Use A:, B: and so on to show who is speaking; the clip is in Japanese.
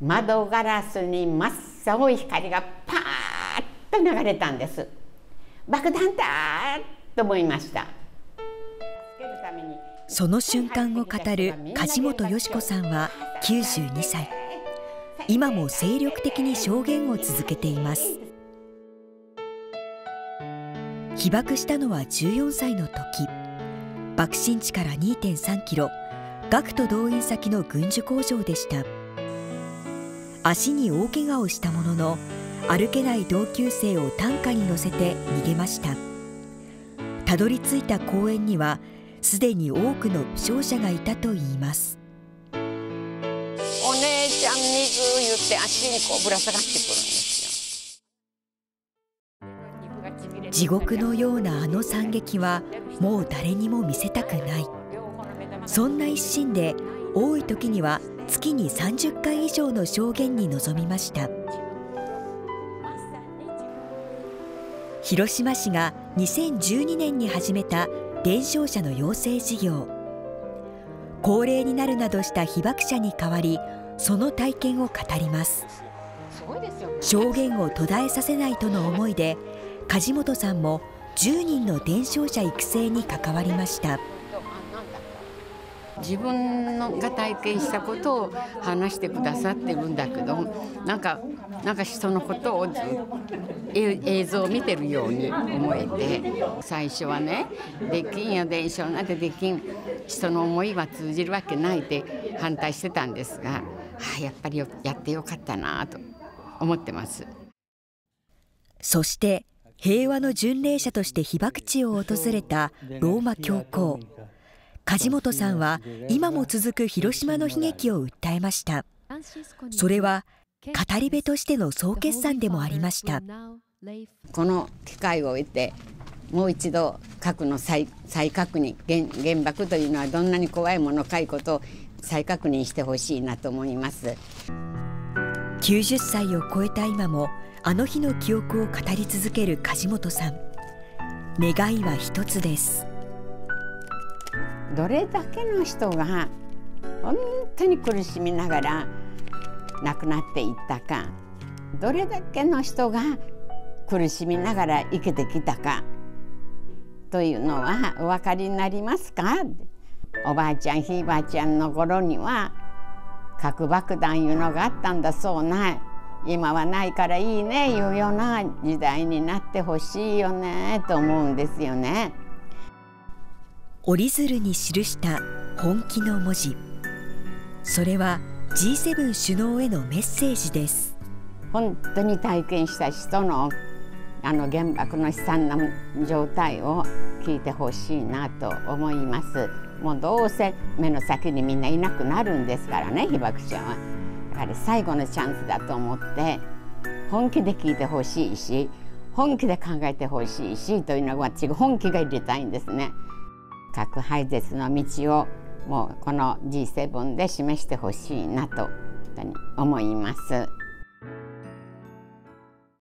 A: 窓ガラスに真っ青い光がパーッと流れたんです。爆弾だと思いました。
B: その瞬間を語る梶本よし子さんは92歳。今も精力的に証言を続けています。被爆したのは14歳の時。爆心地から2.3キロ。学徒動員先の軍需工場でした。足に大怪我をしたものの歩けない同級生を担架に乗せて逃げました。たどり着いた公園にはすでに多くの負傷者がいたといいます。
A: お姉ちゃん水言って足にこうぶら下がってくるんです
B: よ。地獄のようなあの惨劇はもう誰にも見せたくない。そんな一心で多い時には月に30回以上の証言に臨みました。広島市が2012年に始めた伝承者の養成事業。高齢になるなどした被爆者に代わりその体験を語ります。証言を途絶えさせないとの思いで梶本さんも10人の伝承者育成に関わりました。
A: 自分のが体験したことを話してくださってるんだけどなんかなんか人のことを映像を見てるように思えて最初はねできんよ伝承なんてできん人の思いは通じるわけないって反対してたんですが、はあ、やっぱりやってよかったなと思ってます。
B: そして平和の巡礼者として被爆地を訪れたローマ教皇梶本さんは今も続く広島の悲劇を訴えました。それは語り部としての総決算でもありました。
A: この機会を得てもう一度核の再再確認原爆というのはどんなに怖いものかいことを再確認してほしいなと思います。
B: 90歳を超えた今もあの日の記憶を語り続ける梶本さん。願いは一つです
A: どれだけの人が本当に苦しみながら亡くなっていったかどれだけの人が苦しみながら生きてきたかというのはお分かりになりますか？おばあちゃんひいばあちゃんの頃には核爆弾いうのがあったんだそうな今はないからいいねいうような時代になってほしいよねと思うんですよね。
B: 折り鶴に記した本気の文字。それは G7 首脳へのメッセージです。
A: 本当に体験した人のあの原爆の悲惨な状態を聞いてほしいなと思います。もうどうせ目の先にみんないなくなるんですからね被爆者は。やはり最後のチャンスだと思って本気で聞いてほしいし本気で考えてほしいしというのは私本気が入れたいんですね。核廃絶の道をもうこの G7 で示してほしいなと思います。